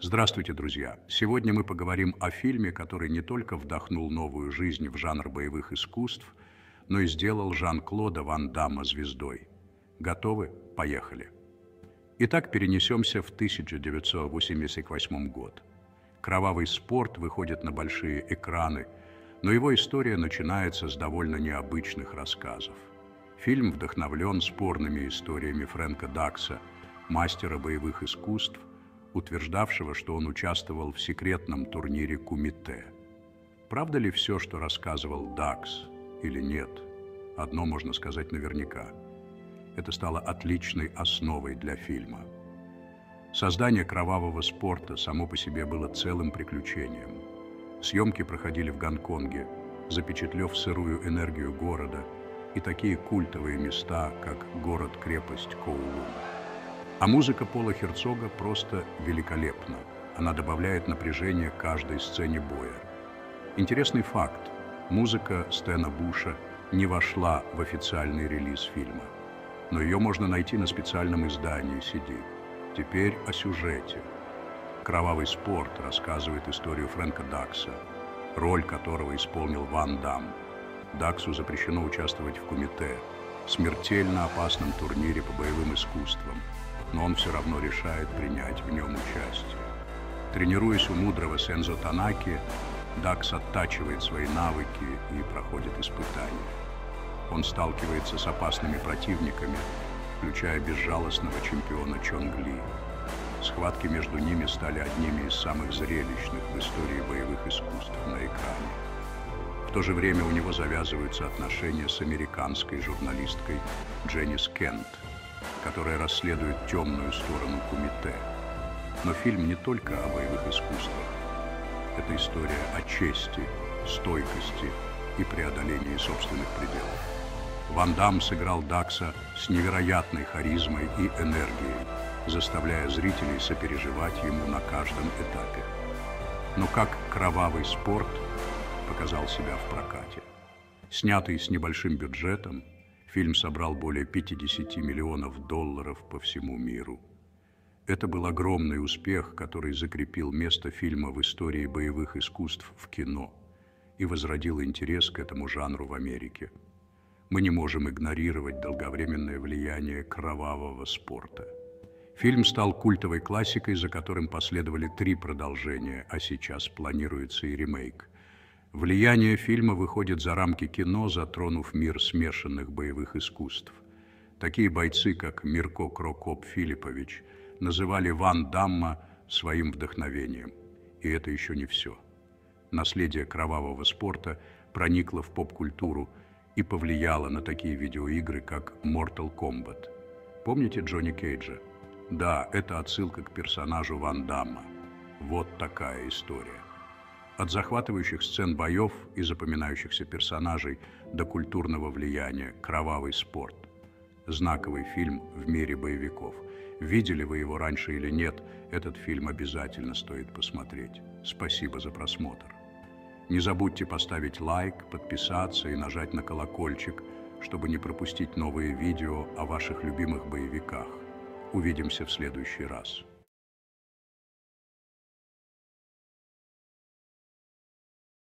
Здравствуйте, друзья! Сегодня мы поговорим о фильме, который не только вдохнул новую жизнь в жанр боевых искусств, но и сделал Жан-Клода Ван Дамма звездой. Готовы? Поехали! Итак, перенесемся в 1988 год. Кровавый спорт выходит на большие экраны, но его история начинается с довольно необычных рассказов. Фильм вдохновлен спорными историями Фрэнка Дакса, мастера боевых искусств, утверждавшего, что он участвовал в секретном турнире Кумите. Правда ли все, что рассказывал Дакс, или нет? Одно можно сказать наверняка. Это стало отличной основой для фильма. Создание кровавого спорта само по себе было целым приключением. Съемки проходили в Гонконге, запечатлев сырую энергию города – и такие культовые места, как город-крепость Коулун. А музыка Пола Херцога просто великолепна. Она добавляет напряжение каждой сцене боя. Интересный факт. Музыка Стэна Буша не вошла в официальный релиз фильма. Но ее можно найти на специальном издании CD. Теперь о сюжете. «Кровавый спорт» рассказывает историю Фрэнка Дакса, роль которого исполнил Ван Дамм. Даксу запрещено участвовать в Кумите, смертельно опасном турнире по боевым искусствам, но он все равно решает принять в нем участие. Тренируясь у мудрого Сензо Танаки, Дакс оттачивает свои навыки и проходит испытания. Он сталкивается с опасными противниками, включая безжалостного чемпиона Чонгли. Схватки между ними стали одними из самых зрелищных в истории боевых искусств на экране. В то же время у него завязываются отношения с американской журналисткой Дженнис Кент, которая расследует темную сторону Кумите. Но фильм не только о боевых искусствах. Это история о чести, стойкости и преодолении собственных пределов. Ван Дам сыграл Дакса с невероятной харизмой и энергией, заставляя зрителей сопереживать ему на каждом этапе. Но как кровавый спорт – показал себя в прокате. Снятый с небольшим бюджетом, фильм собрал более 50 миллионов долларов по всему миру. Это был огромный успех, который закрепил место фильма в истории боевых искусств в кино и возродил интерес к этому жанру в Америке. Мы не можем игнорировать долговременное влияние кровавого спорта. Фильм стал культовой классикой, за которым последовали три продолжения, а сейчас планируется и ремейк – Влияние фильма выходит за рамки кино, затронув мир смешанных боевых искусств. Такие бойцы, как Мирко Крокоп Филиппович, называли Ван Дамма своим вдохновением. И это еще не все. Наследие кровавого спорта проникло в поп-культуру и повлияло на такие видеоигры, как Mortal Kombat. Помните Джонни Кейджа? Да, это отсылка к персонажу Ван Дамма. Вот такая история. От захватывающих сцен боев и запоминающихся персонажей до культурного влияния «Кровавый спорт». Знаковый фильм в мире боевиков. Видели вы его раньше или нет, этот фильм обязательно стоит посмотреть. Спасибо за просмотр. Не забудьте поставить лайк, подписаться и нажать на колокольчик, чтобы не пропустить новые видео о ваших любимых боевиках. Увидимся в следующий раз.